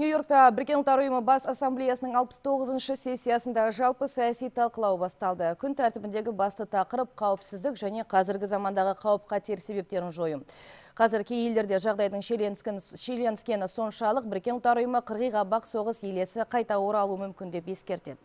Нью-Йоркта Біріккен ұлттар ұйымы бас ассамблеясының 69-шы сессиясында жалпы саяси талқылау басталды. Күн тәртібіндегі басты тақырып қауіпсіздік және қазіргі замандағы қауіп қатер себептерін жою. Қазір кей елдерде жағдайдың шиеленскені соншалық Біріккен ұлттар ұйымы қырғи бақ соғыс елесі қайта оралу мүмкін деп ескертеді.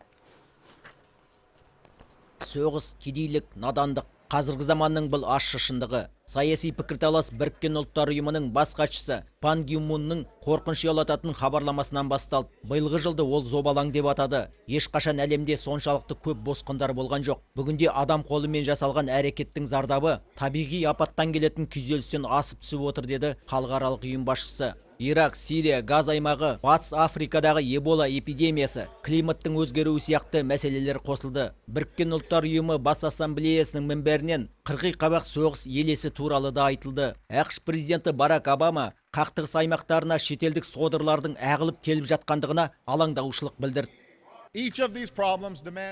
Соғыс, кедейлік, надандық, қазіргі заманның бұл ащы шындығы саяси пікірталас біріккен ұлттар ұйымының бас хатшысы пан ги мунның қорқыныш ұялататын хабарламасынан басталды биылғы жылды ол зобалаң деп атады. Ешқашан әлемде соншалықты көп босқындар болған жоқ. Бүгінде адам қолымен жасалған әрекеттің зардабы табиғи апаттан келетін күйзелістен асып түсіп отыр деді халықаралық ұйым басшысы. Ирак сирия газ аймағы батыс африкадағы эбола эпидемиясы климаттың өзгеруі сияқты мәселелер қосылды. Біріккен ұлттар ұйымы бас ассамблеясының мінберінен қырғи қабақ соғыс елесі туралы да айтылды. Ақш президенті барак обама қақтығыс аймақтарына шетелдік содырлардың ағылып келіп жатқандығына алаңдаушылық білдірді.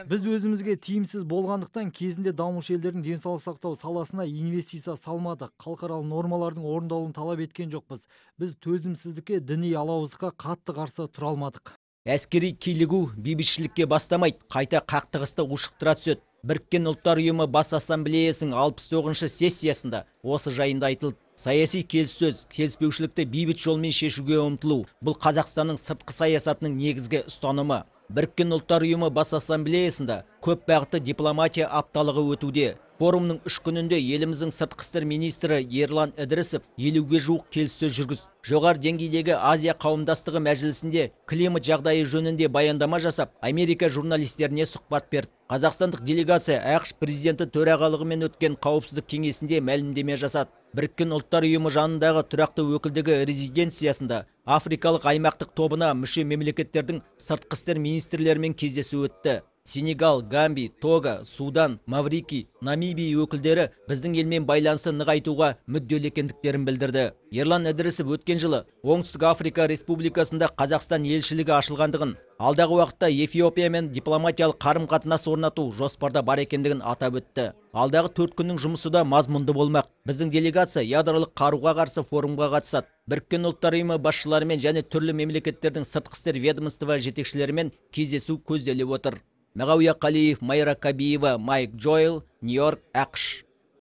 Біз өзімізге тиімсіз болғандықтан кезінде дамушы елдердің денсаулық сақтау саласына инвестиция салмадық. Халықаралық нормалардың орындалуын талап еткен жоқпыз. Біз төзімсіздікке діни алауыздыққа қатты қарсы тұра алмадық. Әскери килігу бейбітшілікке бастамайды. Қайта қақтығысты ушықтыра түседі. Біріккен ұлттар ұйымы бас ассамблеясының 69 сессиясында осы жайында айтылды. Саяси келіссөз келіспеушілікті бейбіт жолмен шешуге ұмтылу бұл қазақстанның сыртқы саясатының негізгі ұстанымы. Біріккен ұлттар ұйымы бас ассамблеясында көп бағытты дипломатия апталығы өтуде форумның үш күнінде еліміздің сыртқы істер министрі ерлан ыдырысов елуге жуық келіссөз жүргізді жоғары деңгейдегі азия қауымдастығы мәжілісінде климат жағдайы жөнінде баяндама жасап америка журналистеріне сұхбат берді қазақстандық делегация ақш президенті төрағалығымен өткен қауіпсіздік кеңесінде мәлімдеме жасады біріккен ұлттар ұйымы жанындағы тұрақты өкілдігі резиденциясында африкалық аймақтық тобына мүше мемлекеттердің сыртқы істер министрлерімен кездесу өтті. Сенегал гамби тога судан маврики намибия өкілдері біздің елмен байланысты нығайтуға мүдделі екендіктерін білдірді. Ерлан ыдырысов өткен жылы оңтүстік африка республикасында қазақстан елшілігі ашылғандығын алдағы уақытта эфиопиямен дипломатиялық қарым қатынас орнату жоспарда бар екендігін атап өтті. Алдағы төрт күннің жұмысы да мазмұнды болмақ. Біздің делегация ядролық қаруға қарсы форумға қатысады. Біріккен ұлттар ұйымы басшыларымен және түрлі мемлекеттердің сыртқы істер ведомство жетекшілерімен кездесу көзделіп отыр. Мағауия қалиев майра кабиева майк джойл нью йорк ақш